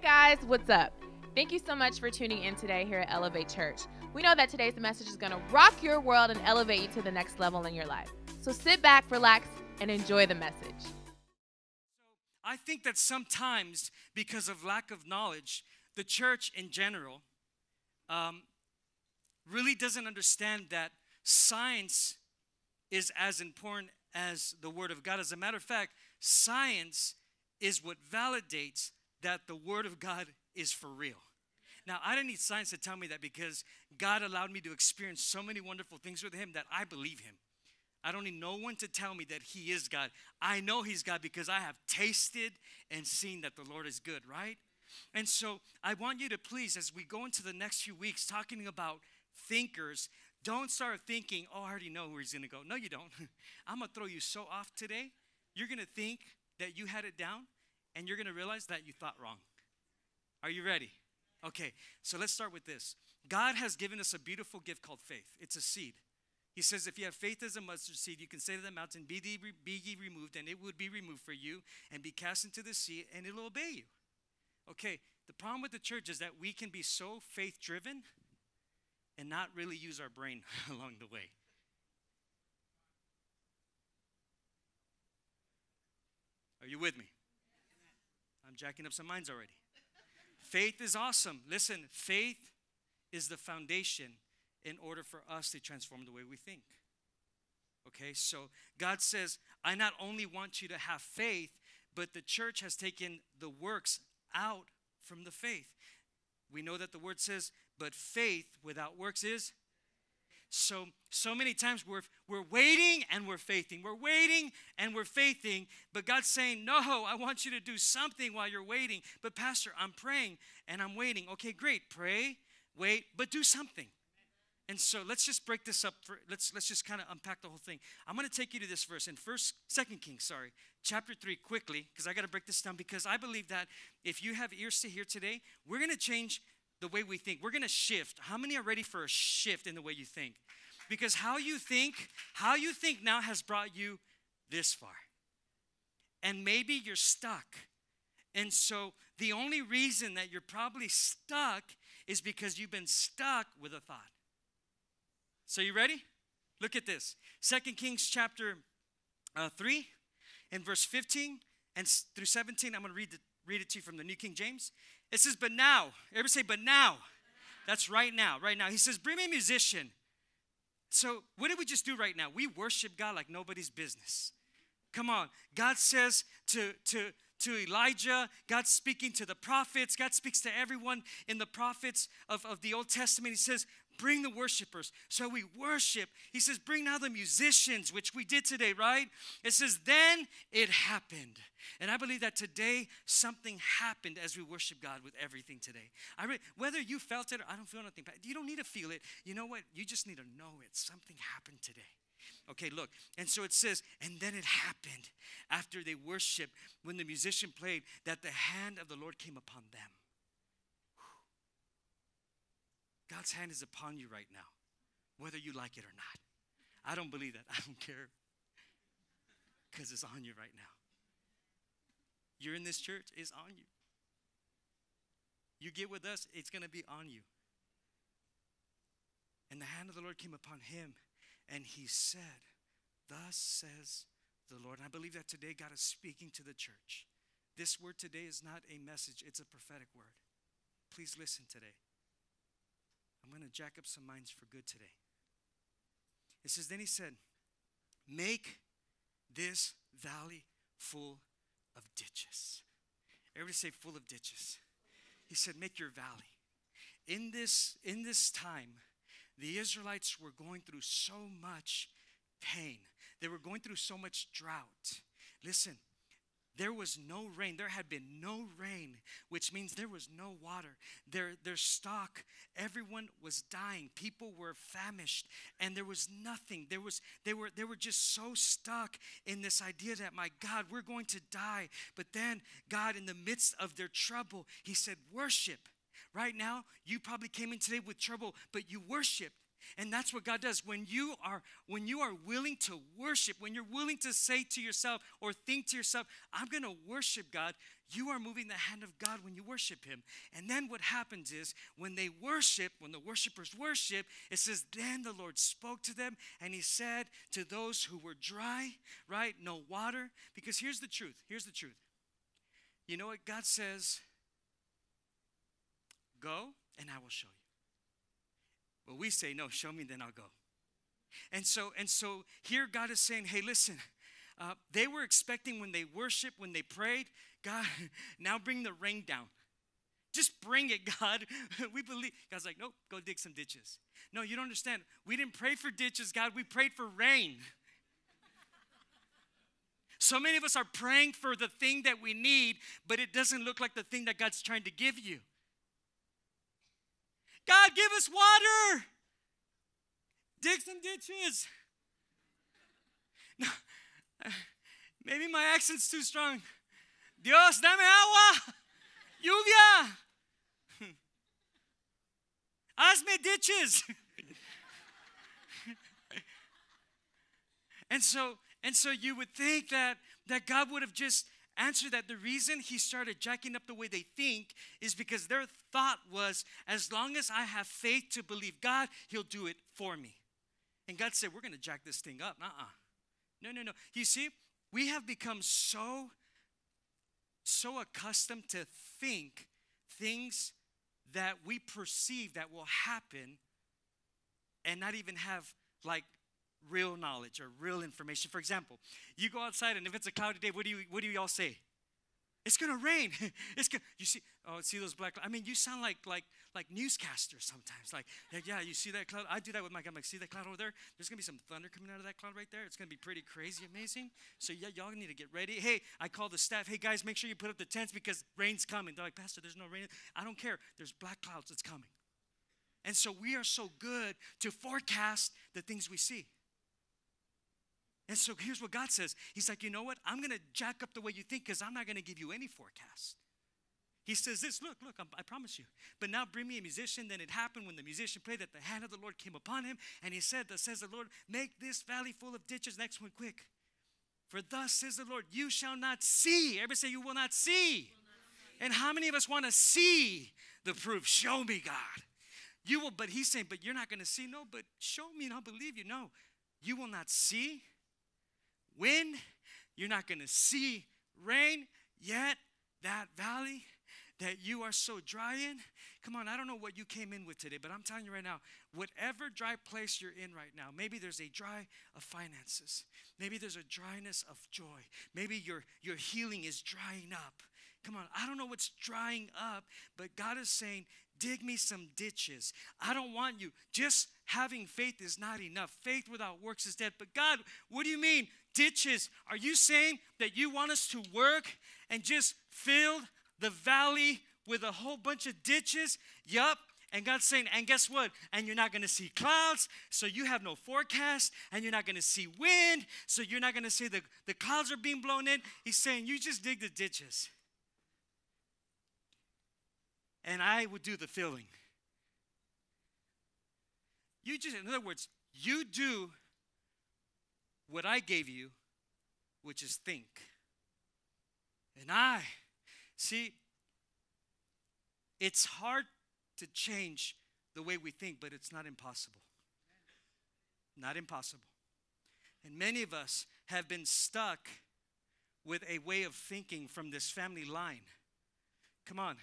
guys, what's up? Thank you so much for tuning in today here at Elevate Church. We know that today's message is going to rock your world and elevate you to the next level in your life. So sit back, relax, and enjoy the message. I think that sometimes, because of lack of knowledge, the church in general um, really doesn't understand that science is as important as the Word of God. As a matter of fact, science is what validates that the Word of God is for real. Now, I don't need science to tell me that because God allowed me to experience so many wonderful things with Him that I believe Him. I don't need no one to tell me that He is God. I know He's God because I have tasted and seen that the Lord is good, right? And so I want you to please, as we go into the next few weeks talking about thinkers, don't start thinking, oh, I already know where he's gonna go. No, you don't. I'm gonna throw you so off today. You're gonna think that you had it down, and you're gonna realize that you thought wrong. Are you ready? Okay, so let's start with this. God has given us a beautiful gift called faith. It's a seed. He says, if you have faith as a mustard seed, you can say to the mountain, be, be ye removed, and it would be removed for you, and be cast into the sea, and it'll obey you. Okay, the problem with the church is that we can be so faith driven and not really use our brain along the way. Are you with me? I'm jacking up some minds already. Faith is awesome. Listen, faith is the foundation in order for us to transform the way we think. Okay, so God says, I not only want you to have faith, but the church has taken the works out from the faith. We know that the word says, but faith without works is so so many times we're we're waiting and we're faithing. We're waiting and we're faithing, but God's saying, "No, I want you to do something while you're waiting." But pastor, I'm praying and I'm waiting. Okay, great. Pray, wait, but do something. And so let's just break this up. For, let's let's just kind of unpack the whole thing. I'm going to take you to this verse in First, Second Kings, sorry, chapter three, quickly, because I got to break this down. Because I believe that if you have ears to hear today, we're going to change the way we think. We're to shift. How many are ready for a shift in the way you think? Because how you think, how you think now has brought you this far. And maybe you're stuck. And so the only reason that you're probably stuck is because you've been stuck with a thought. So you ready? Look at this. Second Kings chapter uh, 3 and verse 15 and through 17. I'm going to read, the, read it to you from the New King James. It says, but now. Everybody say, but now. That's right now, right now. He says, bring me a musician. So, what did we just do right now? We worship God like nobody's business. Come on. God says to, to, to Elijah, God's speaking to the prophets, God speaks to everyone in the prophets of, of the Old Testament. He says, bring the worshipers. So we worship. He says, bring now the musicians, which we did today, right? It says, then it happened. And I believe that today something happened as we worship God with everything today. I re- whether you felt it or I don't feel nothing, you don't need to feel it. You know what? You just need to know it. Something happened today. Okay, look. And so it says, and then it happened after they worshiped, when the musician played, that the hand of the Lord came upon them. God's hand is upon you right now, whether you like it or not. I don't believe that. I don't care because it's on you right now. You're in this church, it's on you. You get with us, it's going to be on you. And the hand of the Lord came upon him, and he said, Thus says the Lord. And I believe that today God is speaking to the church. This word today is not a message, it's a prophetic word. Please listen today. I'm going to jack up some minds for good today. It says, Then he said, Make this valley full of ditches. Everybody say, full of ditches. He said, Make your valley. In this, in this time, the Israelites were going through so much pain. They were going through so much drought. Listen, there was no rain. There had been no rain, which means there was no water. Their, their stock, everyone was dying. People were famished, and there was nothing. There was, they, were, they were just so stuck in this idea that, my God, we're going to die. But then, God, in the midst of their trouble, He said, Worship. Right now, you probably came in today with trouble, but you worshiped. And that's what God does. When you are when you are willing to worship, when you're willing to say to yourself or think to yourself, I'm going to worship God, you are moving the hand of God when you worship Him. And then what happens is when they worship, when the worshipers worship, it says, Then the Lord spoke to them and He said to those who were dry, right? No water. Because here's the truth. Here's the truth. You know what? God says, Go and I will show you. But we say, No, show me, then I'll go. And so, and so here God is saying, Hey, listen. Uh, they were expecting when they worship, when they prayed, God, now bring the rain down. Just bring it, God. we believe. God's like, nope, go dig some ditches. No, you don't understand. We didn't pray for ditches, God. We prayed for rain. so many of us are praying for the thing that we need, but it doesn't look like the thing that God's trying to give you. God, give us water. Dig some ditches. No, maybe my accent's too strong. Dios, dame agua, lluvia. Hazme ditches. and so, and so you would think that that God would have just answered that. The reason he started jacking up the way they think is because their thought was, as long as I have faith to believe God, He'll do it for me. And God said, We're going to jack this thing up. Uh uh No, no, no. You see, we have become so so accustomed to think things that we perceive that will happen and not even have like real knowledge or real information. For example, you go outside and if it's a cloudy day, what do you what do you all say? It's gonna rain. it's gonna, you see, oh, see those black. I mean, you sound like like like newscasters sometimes. Like, yeah, you see that cloud. I do that with my. I'm like, see that cloud over there? There's gonna be some thunder coming out of that cloud right there. It's gonna be pretty crazy, amazing. So yeah, y'all need to get ready. Hey, I call the staff. Hey guys, make sure you put up the tents because rain's coming. They're like, Pastor, there's no rain. I don't care. There's black clouds. It's coming. And so we are so good to forecast the things we see. And so here's what God says He's like, you know what? I'm going to jack up the way you think because I'm not going to give you any forecast. He says this, look, look, I'm, i promise you. But now bring me a musician. Then it happened when the musician played that the hand of the Lord came upon him. And he said, Thus says the Lord, make this valley full of ditches. Next one, quick. For thus says the Lord, you shall not see. Everybody say, you will not see. And how many of us want to see the proof? Show me, God. You will, but he's saying, but you're not going to see. No, but show me and I'll believe you. No, you will not see wind, you're not going to see rain, yet that valley that you are so dry in. Come on, I don't know what you came in with today, but I'm telling you right now, whatever dry place you're in right now, maybe there's a dry of finances. Maybe there's a dryness of joy. Maybe your, your healing is drying up. Come on, I don't know what's drying up, but God is saying, dig me some ditches. I don't want you. Just having faith is not enough. Faith without works is dead. But God, what do you mean? Ditches. Are you saying that you want us to work and just fill the valley with a whole bunch of ditches? Yup. And God's saying, and guess what? And you're not going to see clouds, so you have no forecast, and you're not going to see wind, so you're not going to see the, the clouds are being blown in. He's saying, you just dig the ditches. And I would do the filling. You just, in other words, you do what I gave you, which is think. And I, see, it's hard to change the way we think, but it's not impossible. Not impossible. And many of us have been stuck with a way of thinking from this family line. Come on,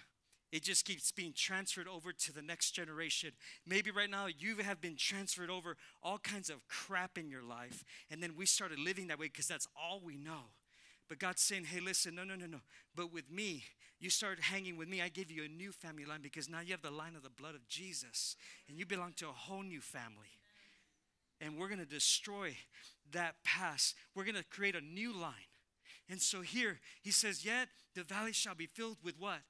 it just keeps being transferred over to the next generation. Maybe right now you have been transferred over all kinds of crap in your life, and then we started living that way because that's all we know. But God's saying, hey, listen, no, no, no, no. But with me, you start hanging with me. I give you a new family line because now you have the line of the blood of Jesus, and you belong to a whole new family. And we're going to destroy that past. We're going to create a new line. And so here, he says, Yet the valley shall be filled with what?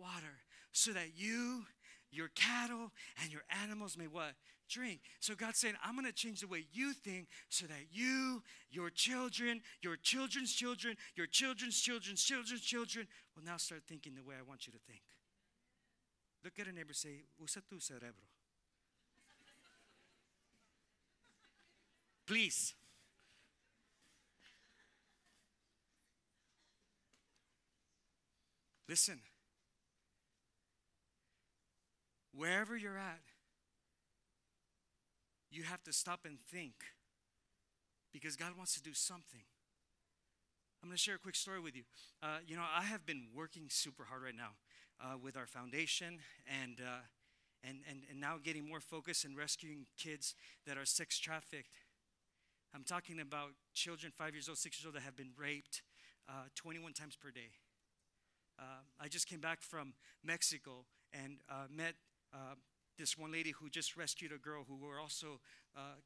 Water so that you, your cattle, and your animals may what? Drink. So God's saying, I'm going to change the way you think so that you, your children, your children's children, your children's children's children's children will now start thinking the way I want you to think. Look at a neighbor say, usa tu cerebro. Please. Listen, wherever you're at, you have to stop and think because God wants to do something. I'm going to share a quick story with you. Uh, you know, I have been working super hard right now uh, with our foundation and, uh, and, and, and now getting more focus in rescuing kids that are sex trafficked. I'm talking about children, five years old, six years old, that have been raped uh, 21 times per day. Uh, I just came back from Mexico and uh, this one lady who just rescued a girl who we're also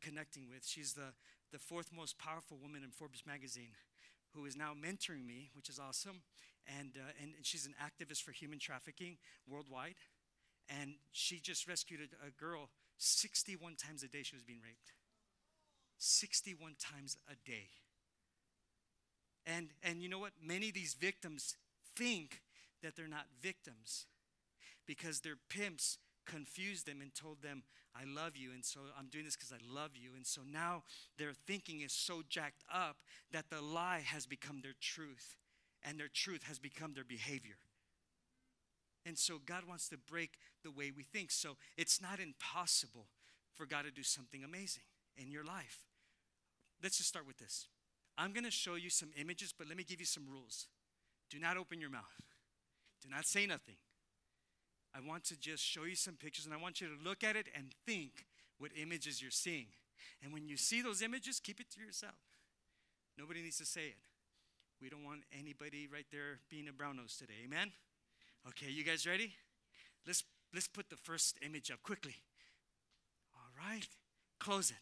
connecting with. She's the, the fourth most powerful woman in Forbes magazine who is now mentoring me, which is awesome. And, uh, and, and, she's an activist for human trafficking worldwide. And she just rescued a, a girl 61 times a day she was being raped. 61 times a day. And, and you know what? Many of these victims think that they're not victims because their pimps confused them and told them, I love you, and so I'm doing this because I love you. And so now their thinking is so jacked up that the lie has become their truth, and their truth has become their behavior. And so God wants to break the way we think. So it's not impossible for God to do something amazing in your life. Let's just start with this. I'm going to show you some images, but let me give you some rules. Do not open your mouth, do not say nothing. I want to just show you some pictures and I want you to look at it and think what images you're seeing. And when you see those images, keep it to yourself. Nobody needs to say it. We don't want anybody right there being a brown nose today. Amen? Okay, you guys ready? Let's let's put the first image up quickly. All right. Close it.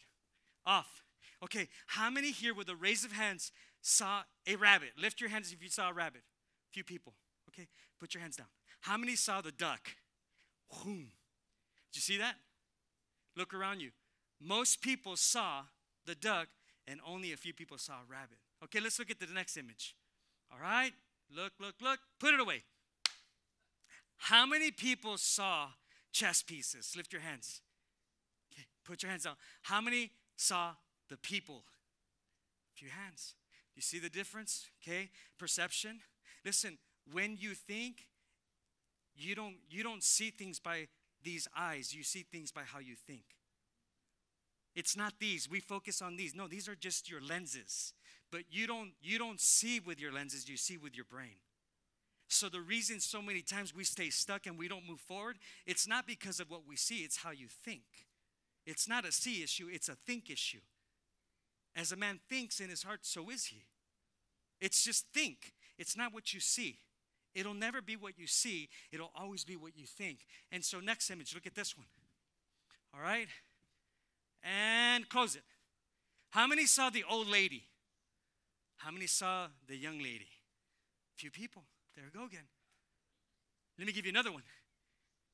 Off. Okay, how many here with a raise of hands saw a rabbit? Lift your hands if you saw a rabbit. A few people. Okay, put your hands down. How many saw the duck? Did you see that? Look around you. Most people saw the duck, and only a few people saw a rabbit. Okay, let's look at the next image. All right, look, look, look. Put it away. How many people saw chess pieces? Lift your hands. Okay, put your hands down. How many saw the people? A few hands. You see the difference? Okay, perception. Listen, when you think you don't you don't see things by these eyes. You see things by how you think. It's not these. We focus on these. No these are just your lenses. But you don't you don't see with your lenses. You see with your brain. So the reason so many times we stay stuck and we don't move forward it's not because of what we see. It's how you think. It's not a see issue. It's a think issue. As a man thinks in his heart so is he. It's just think. It's not what you see It'll never be what you see, it'll always be what you think. And so, next image, look at this one. All right? And close it. How many saw the old lady? How many saw the young lady? A few people. There we go again. Let me give you another one.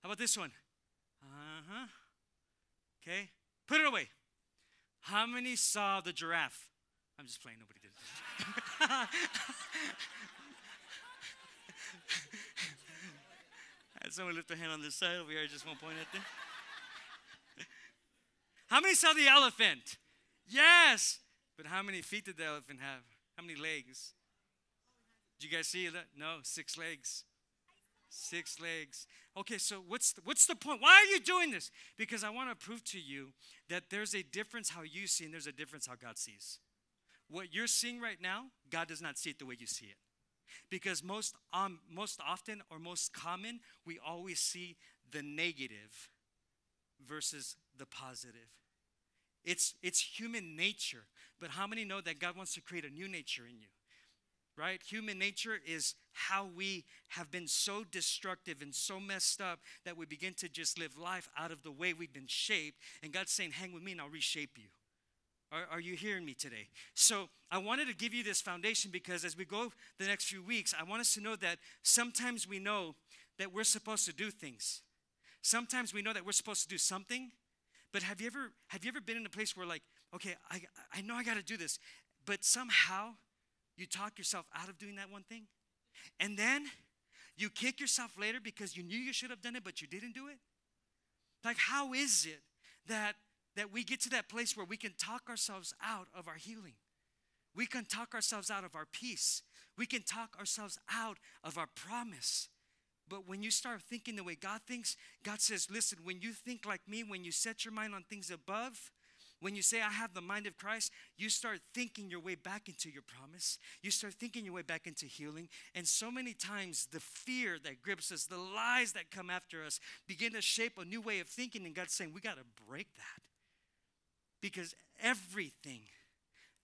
How about this one? Uh huh. Okay. Put it away. How many saw the giraffe? I'm just playing, nobody did. someone lift their hand on this side over here. I just won't point at them. how many saw the elephant? Yes. But how many feet did the elephant have? How many legs? Did you guys see that? No, six legs. Six legs. Okay, so what's the, what's the point? Why are you doing this? Because I want to prove to you that there's a difference how you see and there's a difference how God sees. What you're seeing right now, God does not see it the way you see it. Because most, um, most often or most common, we always see the negative versus the positive. It's, it's human nature. But how many know that God wants to create a new nature in you? Right? Human nature is how we have been so destructive and so messed up that we begin to just live life out of the way we've been shaped. And God's saying, Hang with me and I'll reshape you. Are, are, you hearing me today? So, I wanted to give you this foundation because as we go the next few weeks, I want us to know that sometimes we know that we're supposed to do things. Sometimes we know that we're supposed to do something, but have you ever have you ever been in a place where like, okay, I I know I got to do this, but somehow you talk yourself out of doing that one thing? And then you kick yourself later because you knew you should have done it but you didn't do it? Like how is it that that we get to that place where we can talk ourselves out of our healing. We can talk ourselves out of our peace. We can talk ourselves out of our promise. But when you start thinking the way God thinks, God says, listen, when you think like me, when you set your mind on things above, when you say, I have the mind of Christ, you start thinking your way back into your promise. You start thinking your way back into healing. And so many times, the fear that grips us, the lies that come after us, begin to shape a new way of thinking. And God's saying, we got to break that. Because everything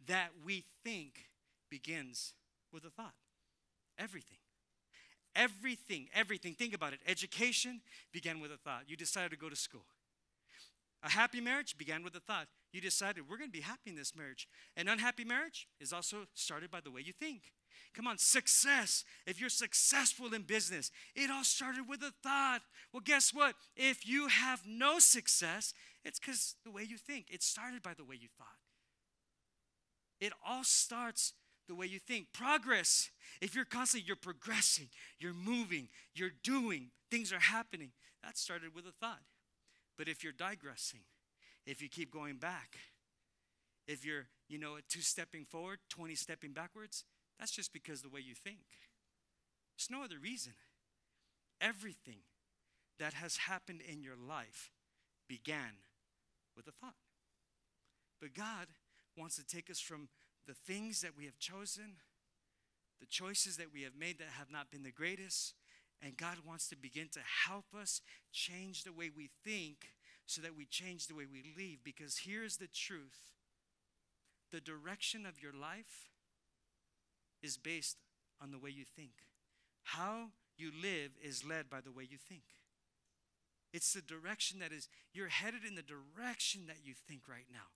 that we think begins with a thought. Everything. Everything, everything. Think about it. Education began with a thought. You decided to go to school. A happy marriage began with a thought. You decided we're going to be happy in this marriage. An unhappy marriage is also started by the way you think. Come on, success. If you're successful in business, it all started with a thought. Well, guess what? If you have no success, it's because the way you think. It started by the way you thought. It all starts the way you think. Progress. If you're constantly, you're progressing, you're moving, you're doing, things are happening. That started with a thought. But if you're digressing, if you keep going back, if you're, you know, two stepping forward, 20 stepping backwards, that's just because the way you think. There's no other reason. Everything that has happened in your life began with a thought. But God wants to take us from the things that we have chosen, the choices that we have made that have not been the greatest, and God wants to begin to help us change the way we think so that we change the way we live. Because here's the truth the direction of your life is based on the way you think. How you live is led by the way you think. It's the direction that is, you're headed in the direction that you think right now.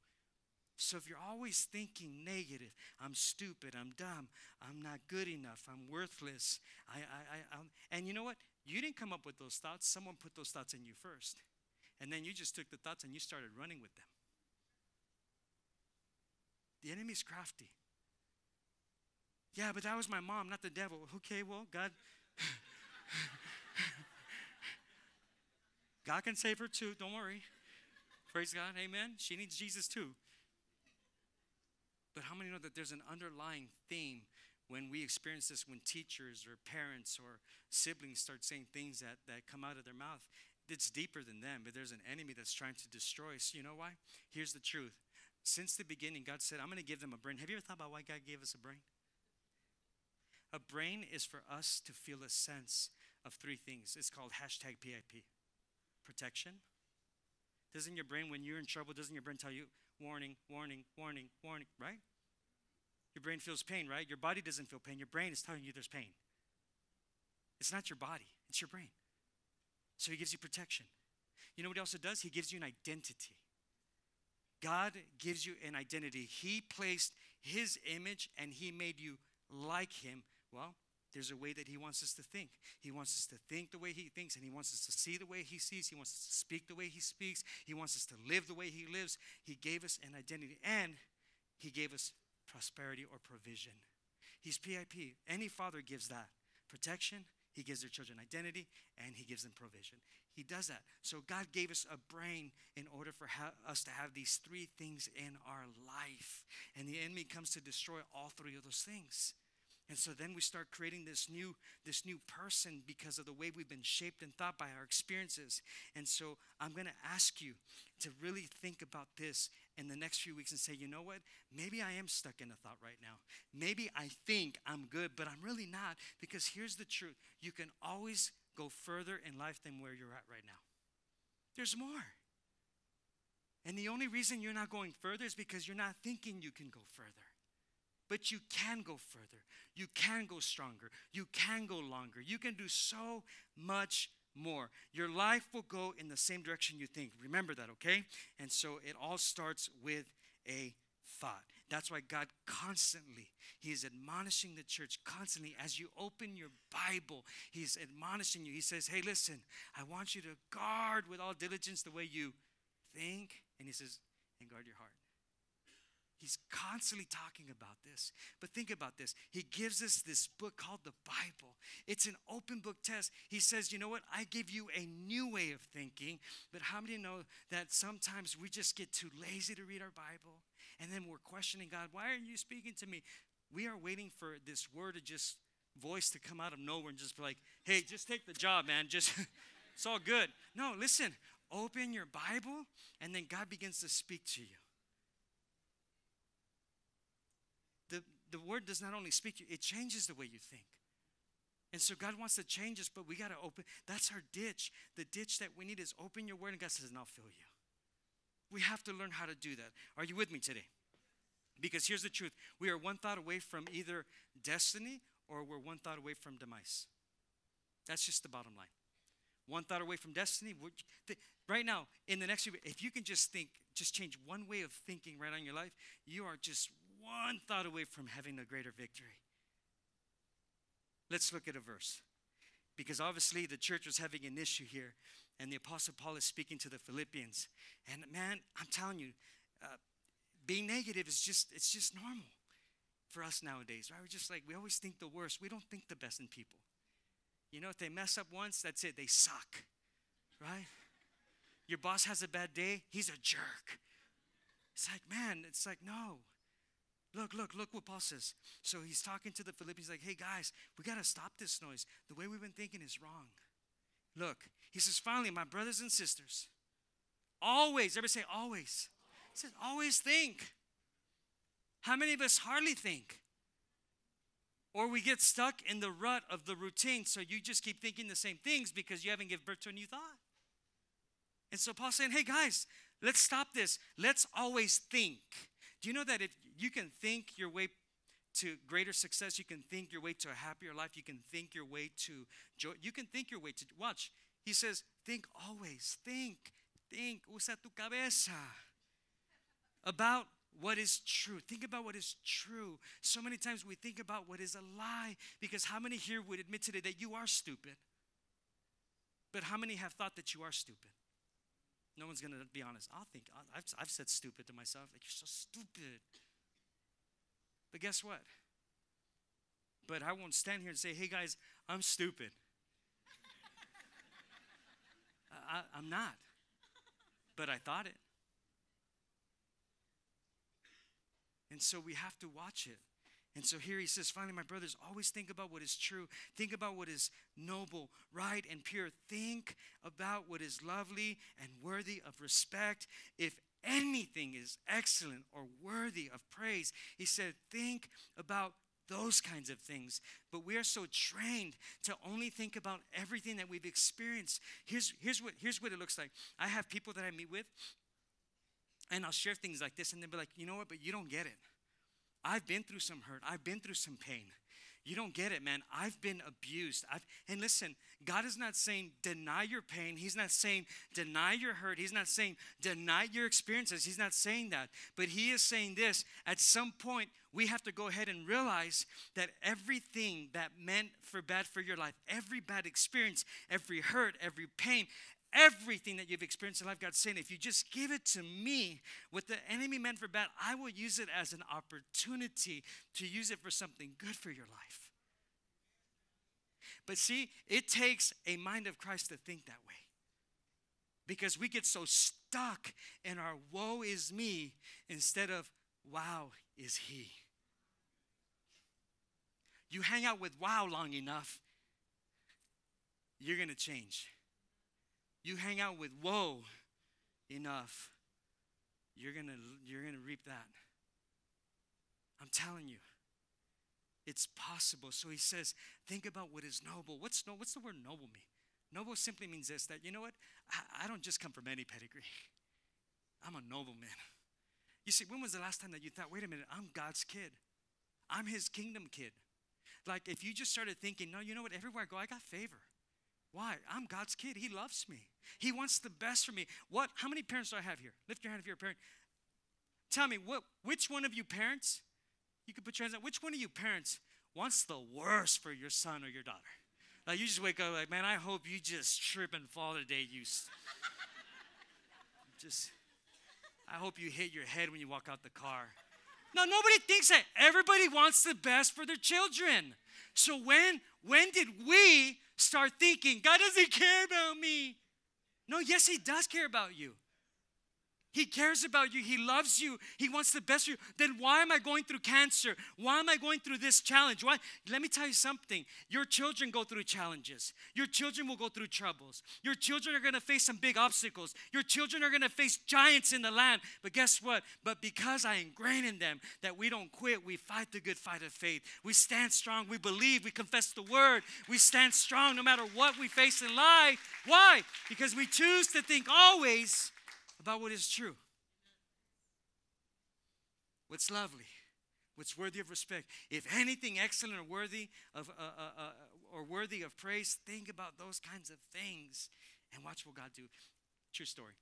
So if you're always thinking negative, I'm stupid, I'm dumb, I'm not good enough, I'm worthless, I, I, I, I'm, and you know what? You didn't come up with those thoughts. Someone put those thoughts in you first. And then you just took the thoughts and you started running with them. The enemy's crafty. Yeah, but that was my mom, not the devil. Okay, well, God. God can save her too, don't worry. Praise God, amen. She needs Jesus too. But how many know that there's an underlying theme when we experience this when teachers or parents or siblings start saying things that, that come out of their mouth? It's deeper than them, but there's an enemy that's trying to destroy us. You know why? Here's the truth. Since the beginning, God said, I'm going to give them a brain. Have you ever thought about why God gave us a brain? A brain is for us to feel a sense of three things. It's called hashtag PIP protection. Doesn't your brain, when you're in trouble, doesn't your brain tell you, warning, warning, warning, warning, right? Your brain feels pain, right? Your body doesn't feel pain. Your brain is telling you there's pain. It's not your body, it's your brain. So he gives you protection. You know what else it does? He gives you an identity. God gives you an identity. He placed his image and he made you like him. Well, there's a way that he wants us to think. He wants us to think the way he thinks, and he wants us to see the way he sees. He wants us to speak the way he speaks. He wants us to live the way he lives. He gave us an identity, and he gave us prosperity or provision. He's PIP. Any father gives that protection, he gives their children identity, and he gives them provision. He does that. So God gave us a brain in order for ha- us to have these three things in our life. And the enemy comes to destroy all three of those things. And so then we start creating this new this new person because of the way we've been shaped and thought by our experiences. And so I'm going to ask you to really think about this in the next few weeks and say, "You know what? Maybe I am stuck in a thought right now. Maybe I think I'm good, but I'm really not because here's the truth. You can always go further in life than where you're at right now. There's more. And the only reason you're not going further is because you're not thinking you can go further. But you can go further. You can go stronger. You can go longer. You can do so much more. Your life will go in the same direction you think. Remember that, okay? And so it all starts with a thought. That's why God constantly, He is admonishing the church constantly. As you open your Bible, He's admonishing you. He says, Hey, listen, I want you to guard with all diligence the way you think. And He says, and guard your heart. He's constantly talking about this. But think about this. He gives us this book called the Bible. It's an open book test. He says, You know what? I give you a new way of thinking. But how many know that sometimes we just get too lazy to read our Bible? And then we're questioning God, Why aren't you speaking to me? We are waiting for this word to just voice to come out of nowhere and just be like, hey, just take the job, man. Just, it's all good. No, listen, open your Bible, and then God begins to speak to you. The, word does not only speak you, it changes the way you think. And so God wants to change us, but we got to open. That's our ditch. The ditch that we need is open your word, and God says, and I'll fill you. We have to learn how to do that. Are you with me today? Because here's the truth we are one thought away from either destiny or we're one thought away from demise. That's just the bottom line. One thought away from destiny. Right now, in the next few, if you can just think, just change one way of thinking right on your life, you are just one thought away from having a greater victory. Let's look at a verse. Because obviously the church was having an issue here, and the Apostle Paul is speaking to the Philippians. And man, I'm telling you, uh, being negative is just, it's just normal for us nowadays, right? We're just like, we always think the worst. We don't think the best in people. You know, if they mess up once, that's it. They suck, right? Your boss has a bad day, he's a jerk. It's like, man, it's like, no. Look, look, look what Paul says. So he's talking to the Philippians, like, hey guys, we got to stop this noise. The way we've been thinking is wrong. Look, he says, finally, my brothers and sisters, always, everybody say always. He says, always think. How many of us hardly think? Or we get stuck in the rut of the routine, so you just keep thinking the same things because you haven't given birth to a new thought. And so Paul's saying, hey guys, let's stop this. Let's always think. Do you know that if you can think your way to greater success, you can think your way to a happier life, you can think your way to joy, you can think your way to watch. He says, think always, think, think, usa tu cabeza about what is true. Think about what is true. So many times we think about what is a lie because how many here would admit today that you are stupid? But how many have thought that you are stupid? No one's going to be honest. I'll think, I've, I've said stupid to myself, like, you're so stupid. But guess what? But I won't stand here and say, hey guys, I'm stupid. I, I'm not. But I thought it. And so we have to watch it. And so here he says, finally, my brothers, always think about what is true. Think about what is noble, right, and pure. Think about what is lovely and worthy of respect. If anything is excellent or worthy of praise, he said, think about those kinds of things. But we are so trained to only think about everything that we've experienced. Here's, here's, what, here's what it looks like I have people that I meet with, and I'll share things like this, and they'll be like, you know what, but you don't get it. I've been through some hurt, I've been through some pain. You don't get it, man. I've been abused. I've, and listen, God is not saying deny your pain. He's not saying deny your hurt. He's not saying deny your experiences. He's not saying that. But He is saying this at some point, we have to go ahead and realize that everything that meant for bad for your life, every bad experience, every hurt, every pain, everything that you've experienced in life, God's saying, if you just give it to me, what the enemy meant for bad, I will use it as an opportunity to use it for something good for your life. But see, it takes a mind of Christ to think that way. Because we get so stuck in our woe is me instead of wow is he. You hang out with wow long enough, you're going to change you hang out with woe enough, you're gonna you're gonna reap that. I'm telling you. It's possible. So he says, think about what is noble. What's no, what's the word noble mean? Noble simply means this that you know what? I, I don't just come from any pedigree. I'm a noble man. You see, when was the last time that you thought, wait a minute, I'm God's kid? I'm his kingdom kid. Like if you just started thinking, no, you know what, everywhere I go, I got favor. Why? I'm God's kid. He loves me. He wants the best for me. What? How many parents do I have here? Lift your hand if you're a parent. Tell me, what, which one of you parents, you could put your hands up, which one of you parents wants the worst for your son or your daughter? Like you just wake up like, man, I hope you just trip and fall today. You just, I hope you hit your head when you walk out the car. No, nobody thinks that. Everybody wants the best for their children. So when when did we start thinking God doesn't care about me? No, yes, He does care about you. He cares about you. He loves you. He wants the best for you. Then why am I going through cancer? Why am I going through this challenge? Why? Let me tell you something. Your children go through challenges. Your children will go through troubles. Your children are going to face some big obstacles. Your children are going to face giants in the land. But guess what? But because I ingrain in them that we don't quit, we fight the good fight of faith. We stand strong. We believe. We confess the word. We stand strong no matter what we face in life. Why? Because we choose to think always about what is true, what's lovely, what's worthy of respect. If anything excellent or worthy of uh, uh, uh, or worthy of praise, think about those kinds of things and watch what God do. True story.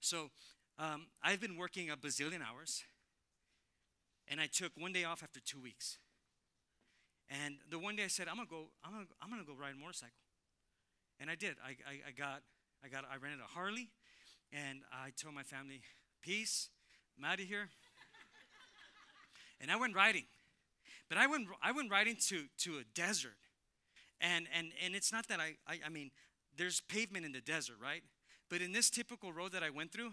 So um, I've been working a bazillion hours, and I took one day off after two weeks. And the one day I said, I'm gonna go, I'm gonna, I'm gonna go ride a motorcycle. And I did. I, I, I got, I got, I rented a Harley, and I told my family, peace, I'm out of here. and I went riding. But I went, I went riding to, to a desert. And, and, and it's not that I, I, I mean, there's pavement in the desert, right? But in this typical road that I went through,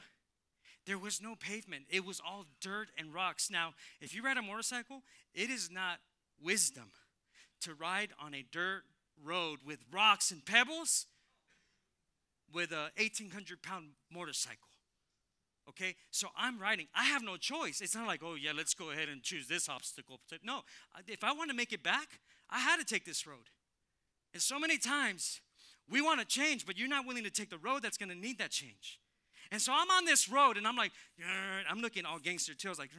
there was no pavement. It was all dirt and rocks. Now, if you ride a motorcycle, it is not wisdom to ride on a dirt road with rocks and pebbles with a 1800 pound motorcycle. Okay, so I'm riding. I have no choice. It's not like, oh, yeah, let's go ahead and choose this obstacle. No, if I want to make it back, I had to take this road. And so many times we want to change, but you're not willing to take the road that's going to need that change. And so I'm on this road and I'm like, I'm looking all gangster too. I was like,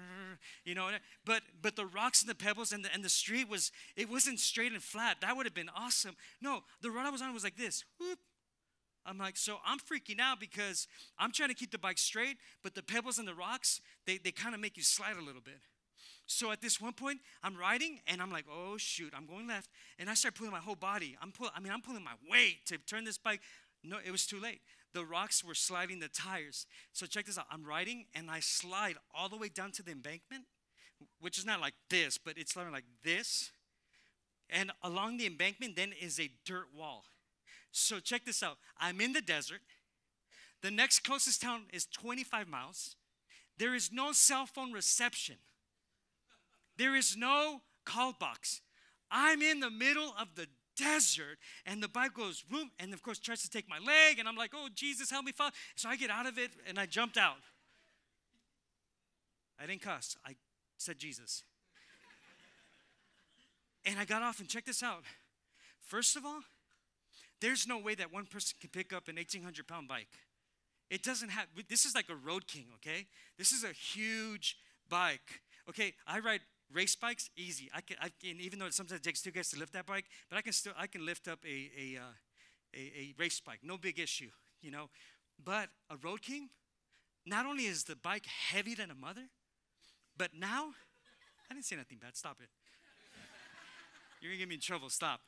you know, but but the rocks and the pebbles and the, and the street was, it wasn't straight and flat. That would have been awesome. No, the road I was on was like this. Whoop. I'm like, so I'm freaking out because I'm trying to keep the bike straight, but the pebbles and the rocks, they, they kind of make you slide a little bit. So at this one point, I'm riding and I'm like, oh shoot, I'm going left. And I start pulling my whole body. I'm pull, I mean, I'm pulling my weight to turn this bike. No, it was too late the rocks were sliding the tires. So check this out. I'm riding and I slide all the way down to the embankment, which is not like this, but it's like this. And along the embankment then is a dirt wall. So check this out. I'm in the desert. The next closest town is 25 miles. There is no cell phone reception. There is no call box. I'm in the middle of the desert. And the bike goes, boom, and of course tries to take my leg. And I'm like, oh, Jesus, help me, Father. So I get out of it and I jumped out. I didn't cuss, I said Jesus. and I got off and check this out. First of all, there's no way that one person can pick up an 1800 pound bike. It doesn't have, this is like a Road King, okay? This is a huge bike. Okay, I ride Race bikes, easy. I can, I can, even though it sometimes takes two guys to lift that bike, but I can still, I can lift up a, a, uh, a, a race bike, no big issue, you know. But a Road King, not only is the bike heavier than a mother, but now, I didn't say nothing bad, stop it. You're gonna get me in trouble, stop.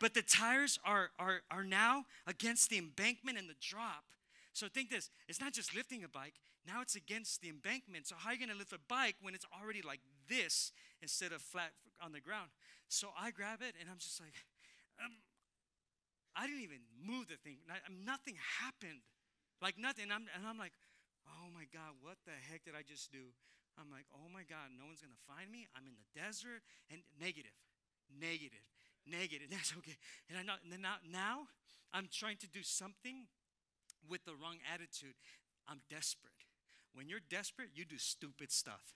But the tires are, are, are now against the embankment and the drop. So think this it's not just lifting a bike, now it's against the embankment. So, how are you going to lift a bike when it's already like this instead of flat on the ground? So, I grab it and I'm just like, um, I didn't even move the thing. Nothing happened. Like nothing. And I'm, and I'm like, oh my God, what the heck did I just do? I'm like, oh my God, no one's going to find me. I'm in the desert and negative, negative, negative. That's okay. And, I know, and now, now I'm trying to do something with the wrong attitude. I'm desperate. When you're desperate, you do stupid stuff.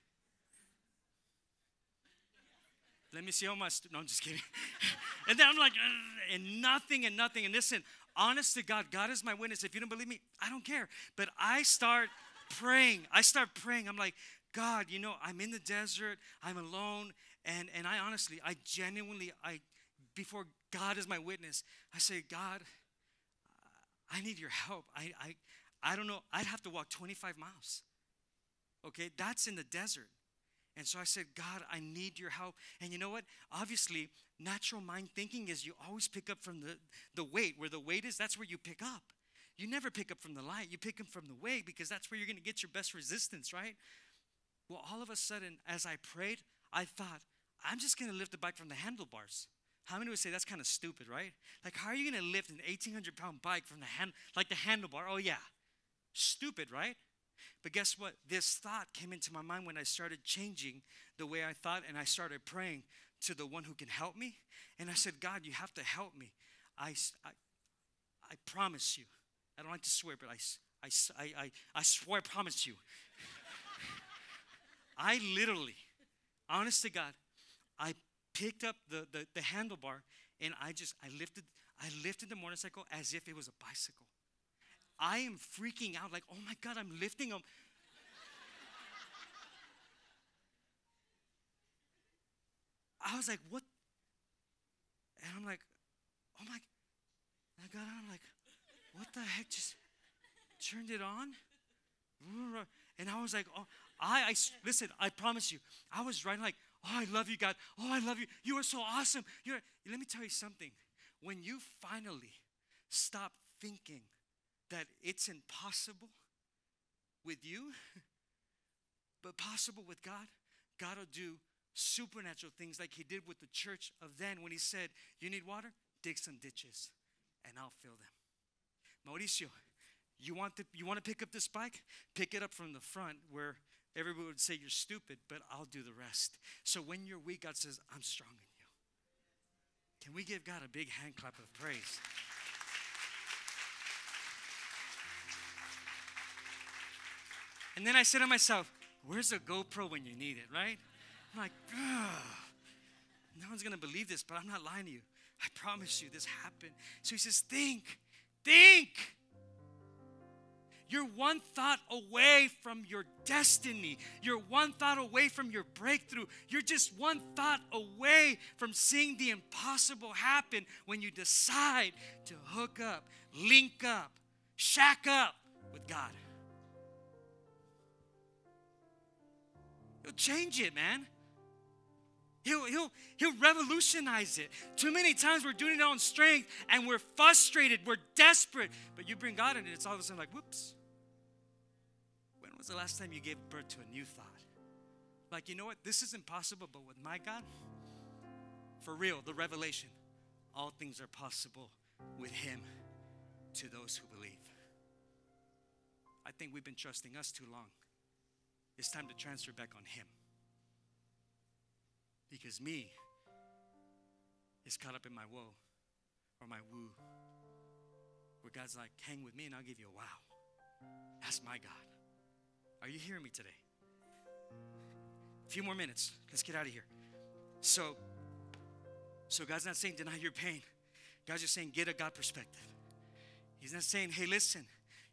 Let me see how much. No, I'm just kidding. and then I'm like, and nothing and nothing. And listen, honest to God, God is my witness. If you don't believe me, I don't care. But I start praying. I start praying. I'm like, God, you know, I'm in the desert. I'm alone. And, and I honestly, I genuinely, I, before God is my witness, I say, God, I need your help. I, I, I don't know, I'd have to walk 25 miles. Okay, that's in the desert. And so I said, God, I need your help. And you know what? Obviously, natural mind thinking is you always pick up from the, the weight. Where the weight is, that's where you pick up. You never pick up from the light. You pick up from the weight because that's where you're going to get your best resistance, right? Well, all of a sudden, as I prayed, I thought, I'm just going to lift the bike from the handlebars. How many would say that's kind of stupid, right? Like, how are you going to lift an 1,800 pound bike from the hand, like the handlebar? Oh, yeah. Stupid, right? But guess what? This thought came into my mind when I started changing the way I thought and I started praying to the one who can help me. And I said, God, you have to help me. I, I, I promise you. I don't like to swear, but I, I, I, I swear I promise you. I literally, honest to God, I picked up the, the, the handlebar and I just, I lifted, I lifted the motorcycle as if it was a bicycle. I am freaking out, like, oh my God, I'm lifting them. I was like, what? And I'm like, oh my. I got out, I'm like, what the heck? Just turned it on? And I was like, oh, I, I, listen, I promise you, I was right like, oh, I love you, God. Oh, I love you. You are so awesome. You're, let me tell you something. When you finally stop thinking that it's impossible with you, but possible with God, God will do supernatural things like He did with the church of then when He said, You need water? Dig some ditches and I'll fill them. Mauricio, you want to you want to pick up this bike? Pick it up from the front where everybody would say you're stupid, but I'll do the rest. So when you're weak, God says, I'm strong in you. Can we give God a big hand clap of praise? And then I said to myself, Where's the GoPro when you need it, right? I'm like, no one's gonna believe this, but I'm not lying to you. I promise you this happened. So he says, Think, think. You're one thought away from your destiny. You're one thought away from your breakthrough. You're just one thought away from seeing the impossible happen when you decide to hook up, link up, shack up with God. He'll change it, man. He'll, he'll, he'll revolutionize it. Too many times we're doing it on strength and we're frustrated, we're desperate. But you bring God in it, it's all of a sudden like, whoops. Was the last time you gave birth to a new thought? Like, you know what? This is impossible, but with my God, for real, the revelation, all things are possible with Him to those who believe. I think we've been trusting us too long. It's time to transfer back on Him. Because me is caught up in my woe or my woo. Where God's like, hang with me and I'll give you a wow. That's my God. Are you hearing me today? A few more minutes. Let's get out of here. So, so God's not saying deny your pain. God's just saying get a God perspective. He's not saying, hey, listen,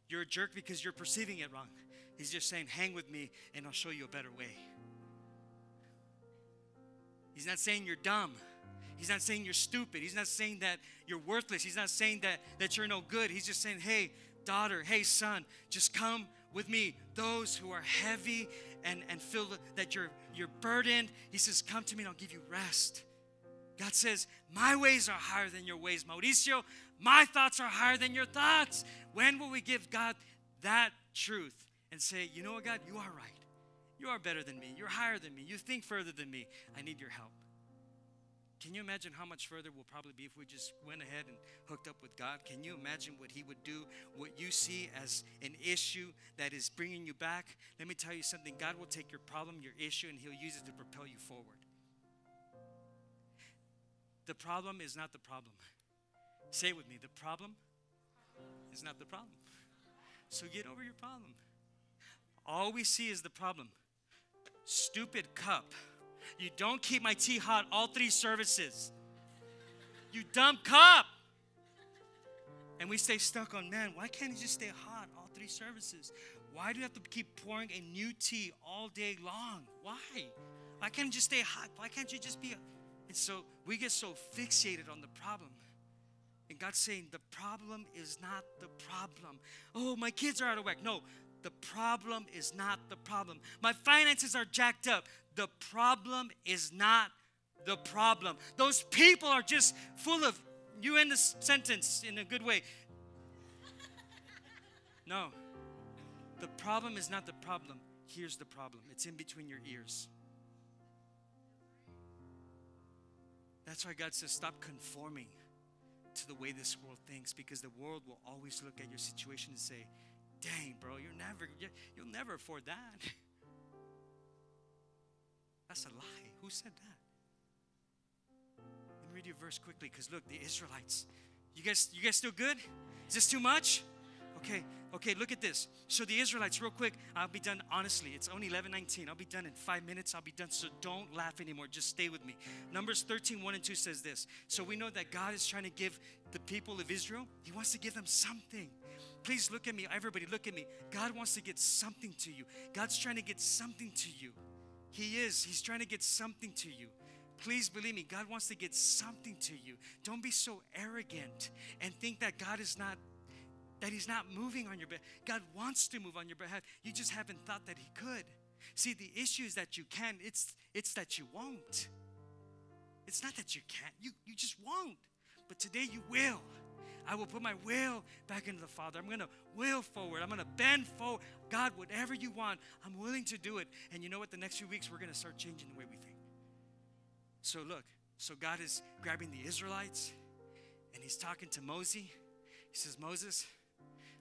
you're a jerk because you're perceiving it wrong. He's just saying, hang with me and I'll show you a better way. He's not saying you're dumb. He's not saying you're stupid. He's not saying that you're worthless. He's not saying that, that you're no good. He's just saying, hey, daughter, hey, son, just come with me. Those who are heavy and, and feel that you're, you're burdened, he says, come to me and I'll give you rest. God says, my ways are higher than your ways, Mauricio. My thoughts are higher than your thoughts. When will we give God that truth and say, you know what, God, you are right. You are better than me. You're higher than me. You think further than me. I need your help. Can you imagine how much further we'll probably be if we just went ahead and hooked up with God? Can you imagine what He would do, what you see as an issue that is bringing you back? Let me tell you something God will take your problem, your issue, and He'll use it to propel you forward. The problem is not the problem. Say it with me the problem is not the problem. So get over your problem. All we see is the problem. Stupid cup. You don't keep my tea hot all three services. You dumb cup. And we stay stuck on, man, why can't it just stay hot all three services? Why do you have to keep pouring a new tea all day long? Why? Why can't it just stay hot? Why can't you just be. And so we get so fixated on the problem. And God's saying, the problem is not the problem. Oh, my kids are out of whack. No, the problem is not the problem. My finances are jacked up. The problem is not the problem. Those people are just full of, you end the sentence in a good way. No. The problem is not the problem. Here's the problem it's in between your ears. That's why God says, stop conforming to the way this world thinks because the world will always look at your situation and say, Dang, bro, you're never, you'll never afford that. That's a lie. Who said that? Let me read you a verse quickly because look, the Israelites. You guys, you guys still good? Is this too much? Okay, okay, look at this. So the Israelites, real quick, I'll be done honestly. It's only 11:19. I'll be done in five minutes. I'll be done. So don't laugh anymore. Just stay with me. Numbers 13, 1 and 2 says this. So we know that God is trying to give the people of Israel, He wants to give them something. Please look at me. Everybody, look at me. God wants to get something to you. God's trying to get something to you. He is. He's trying to get something to you. Please believe me, God wants to get something to you. Don't be so arrogant and think that God is not that he's not moving on your behalf. God wants to move on your behalf. You just haven't thought that he could. See, the issue is that you can, it's it's that you won't. It's not that you can't. You you just won't. But today you will. I will put my will back into the Father. I'm going to will forward. I'm going to bend forward. God, whatever you want, I'm willing to do it. And you know what? The next few weeks, we're going to start changing the way we think. So look, so God is grabbing the Israelites and he's talking to Moses. He says, Moses,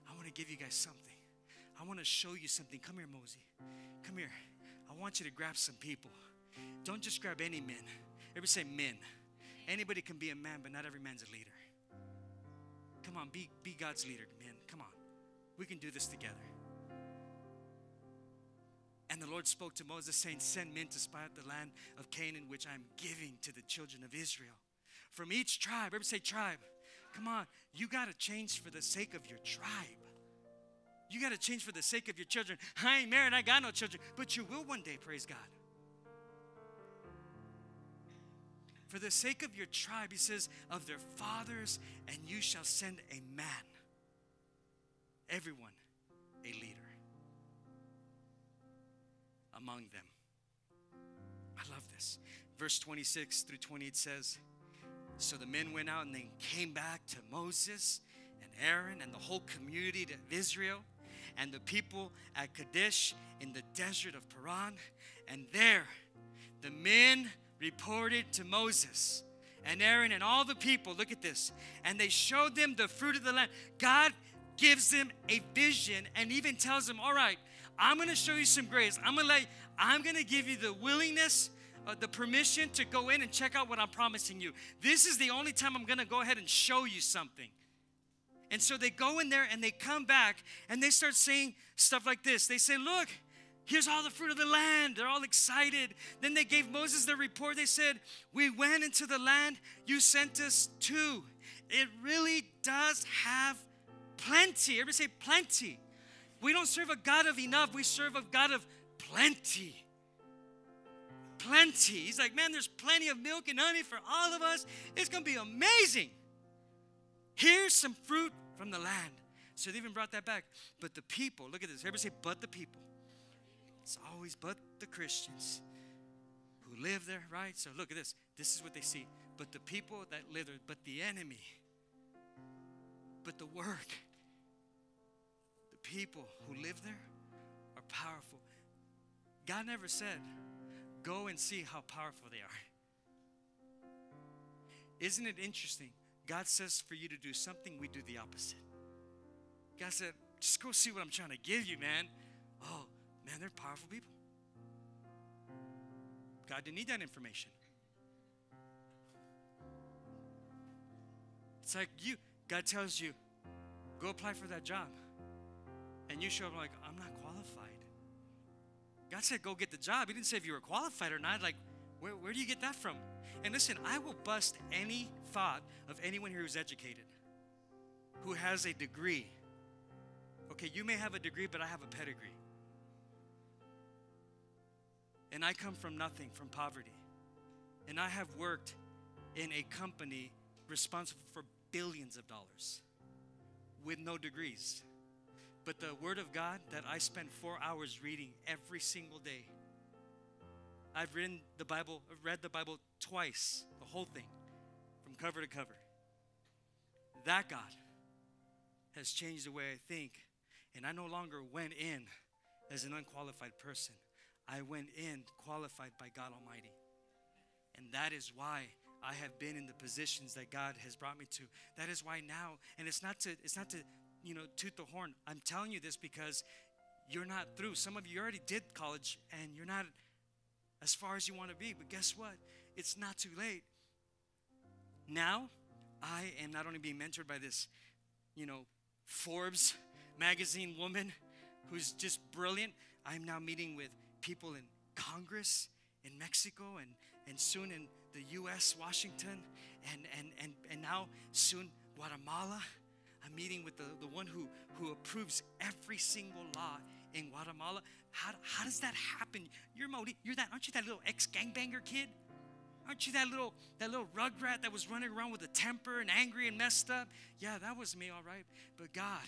I want to give you guys something. I want to show you something. Come here, Moses. Come here. I want you to grab some people. Don't just grab any men. Everybody say men. Anybody can be a man, but not every man's a leader. Come on, be, be God's leader, man. Come on. We can do this together. And the Lord spoke to Moses, saying, Send men to spy out the land of Canaan, which I am giving to the children of Israel. From each tribe, everybody say tribe. Come on, you got to change for the sake of your tribe. You got to change for the sake of your children. I ain't married, I got no children, but you will one day, praise God. For the sake of your tribe, he says, of their fathers, and you shall send a man. Everyone, a leader among them. I love this. Verse 26 through 28 says, So the men went out and they came back to Moses and Aaron and the whole community of Israel and the people at Kadesh in the desert of Paran. And there the men reported to Moses and Aaron and all the people, look at this, and they showed them the fruit of the land. God gives them a vision and even tells them, All right, I'm going to show you some grace. I'm going to let I'm going to give you the willingness uh, the permission to go in and check out what I'm promising you. This is the only time I'm going to go ahead and show you something. And so they go in there and they come back and they start saying stuff like this. They say, Look, here's all the fruit of the land. They're all excited. Then they gave Moses the report. They said, We went into the land you sent us to. It really does have plenty. Everybody say plenty. We don't serve a God of enough, we serve a God of plenty. Plenty. He's like, man, there's plenty of milk and honey for all of us. It's going to be amazing. Here's some fruit from the land. So they even brought that back. But the people, look at this. Everybody say, but the people. It's always but the Christians who live there, right? So look at this. This is what they see. But the people that live there, but the enemy, but the work, the people who live there are powerful. God never said, go and see how powerful they are. Isn't it interesting? God says for you to do something, we do the opposite. God said, just go see what I'm trying to give you, man. Oh, man, they're powerful people. God didn't need that information. It's like you, God tells you, go apply for that job. And you show up like, I'm not qualified. God said, go get the job. He didn't say if you were qualified or not. Like, where, where do you get that from? And listen, I will bust any thought of anyone here who's educated, who has a degree. Okay, you may have a degree, but I have a pedigree. And I come from nothing, from poverty. And I have worked in a company responsible for billions of dollars with no degrees. But the Word of God that I spend four hours reading every single day. I've written the Bible, read the Bible twice, the whole thing, from cover to cover. That God has changed the way I think. And I no longer went in as an unqualified person. I went in qualified by God Almighty. And that is why I have been in the positions that God has brought me to. That is why now, and it's not to it's not to you know, toot the horn. I'm telling you this because you're not through. Some of you already did college and you're not as far as you want to be. But guess what? It's not too late. Now, I am not only being mentored by this, you know, Forbes magazine woman who's just brilliant. I'm now meeting with people in Congress in Mexico and, and soon in the US, Washington, and, and, and, and now soon Guatemala. I'm meeting with the, the one who, who approves every single law in Guatemala. How, how does that happen? You're Modi, you're that, aren't you that little ex-gangbanger kid? Aren't you that little that little rugrat that was running around with a temper and angry and messed up? Yeah, that was me, all right. But God,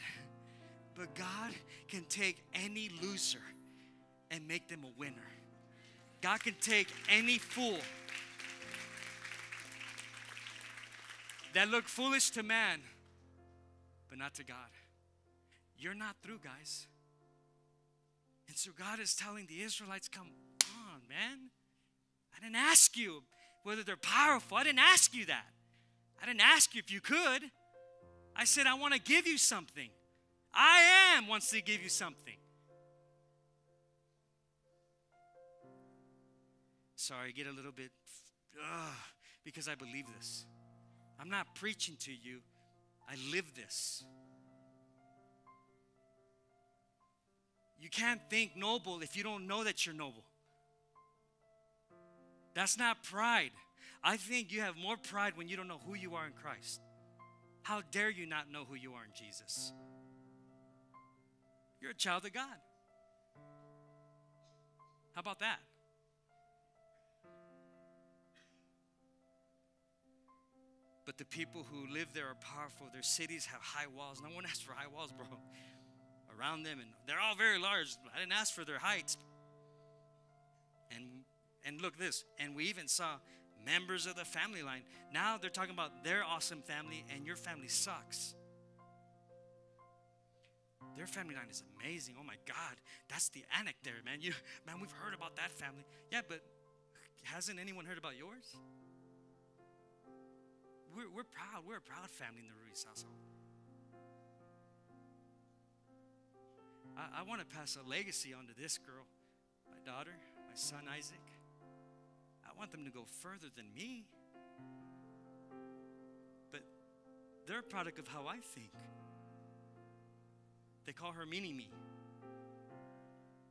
but God can take any loser and make them a winner. God can take any fool that look foolish to man, but not to God. You're not through, guys. And so God is telling the Israelites, come on, man. I didn't ask you whether they're powerful. I didn't ask you that. I didn't ask you if you could. I said, I want to give you something. I am wants to give you something. Sorry, I get a little bit because I believe this. I'm not preaching to you, I live this. You can't think noble if you don't know that you're noble. That's not pride. I think you have more pride when you don't know who you are in Christ. How dare you not know who you are in Jesus? You're a child of God. How about that? But the people who live there are powerful. Their cities have high walls. No one asked for high walls, bro. Around them, and they're all very large. I didn't ask for their heights. And and look this, and we even saw members of the family line. Now they're talking about their awesome family, and your family sucks. Their family line is amazing. Oh my God, that's the there, man. You, man, we've heard about that family. Yeah, but hasn't anyone heard about yours? We're, we're proud. We're a proud family in the Ruiz household. I, I want to pass a legacy on to this girl, my daughter, my son Isaac. I want them to go further than me. But they're a product of how I think. They call her Mini Me.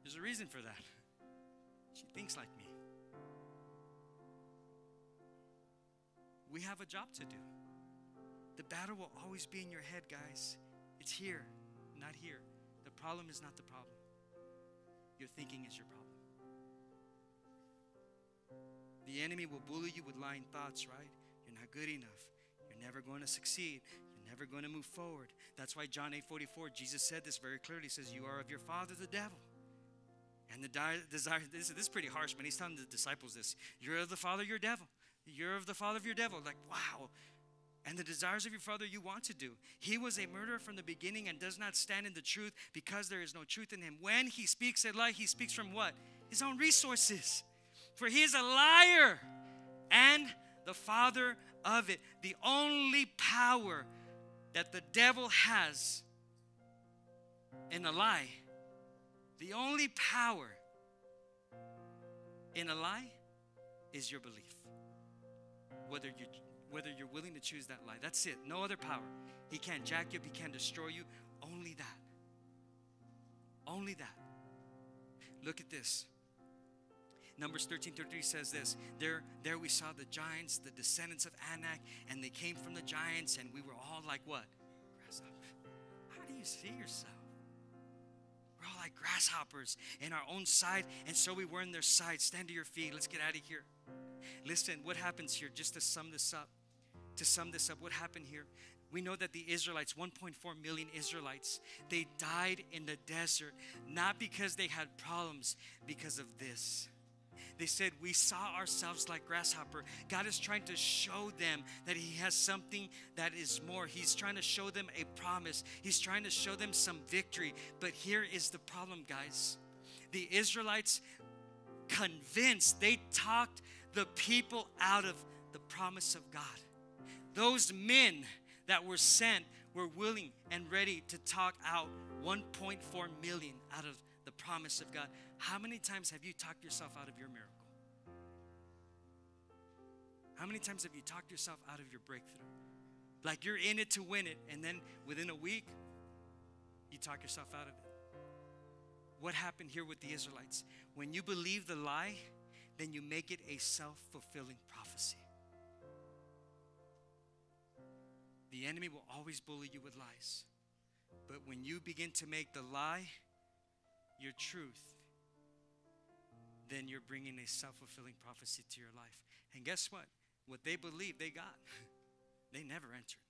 There's a reason for that. She thinks like me. We have a job to do. The battle will always be in your head, guys. It's here, not here. The problem is not the problem. Your thinking is your problem. The enemy will bully you with lying thoughts, right? You're not good enough. You're never going to succeed. You're never going to move forward. That's why John 8 44, Jesus said this very clearly. He says, You are of your father, the devil. And the desire, this, this is pretty harsh, but he's telling the disciples this. You're of the father, your devil. You're of the father of your devil. Like, wow. And the desires of your father you want to do. He was a murderer from the beginning and does not stand in the truth because there is no truth in him. When he speaks a lie, he speaks from what? His own resources for he is a liar and the father of it. The only power that the devil has in a lie, the only power in a lie is your belief. Whether you whether you're willing to choose that lie. That's it. No other power. He can't jack you up, he can't destroy you. Only that. Only that. Look at this. Numbers 13 33 says this there, there we saw the giants, the descendants of Anak, and they came from the giants, and we were all like what? Grasshopper. How do you see yourself? We're all like grasshoppers in our own side, and so we were in their side. Stand to your feet. Let's get out of here. Listen, what happens here, just to sum this up, to sum this up, what happened here? we know that the Israelites, 1.4 million Israelites, they died in the desert, not because they had problems, because of this. They said, We saw ourselves like grasshopper. God is trying to show them that He has something that is more. He's trying to show them a promise, He's trying to show them some victory. But here is the problem, guys. The Israelites, convinced, they talked the people out of the promise of God. Those men that were sent we're willing and ready to talk out 1.4 million out of the promise of God. How many times have you talked yourself out of your miracle? How many times have you talked yourself out of your breakthrough? Like you're in it to win it, and then within a week, you talk yourself out of it. What happened here with the Israelites? When you believe the lie, then you make it a self fulfilling prophecy. The enemy will always bully you with lies. But when you begin to make the lie your truth, then you're bringing a self fulfilling prophecy to your life. And guess what? What they believed, they got. they never entered.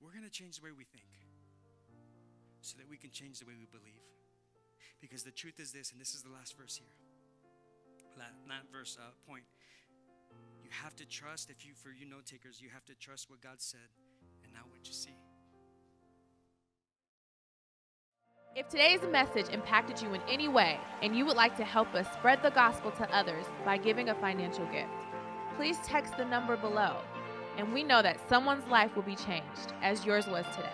We're going to change the way we think so that we can change the way we believe. Because the truth is this, and this is the last verse here. That verse uh, point. You have to trust, if you, for you note takers, you have to trust what God said and not what you see. If today's message impacted you in any way and you would like to help us spread the gospel to others by giving a financial gift, please text the number below. And we know that someone's life will be changed as yours was today.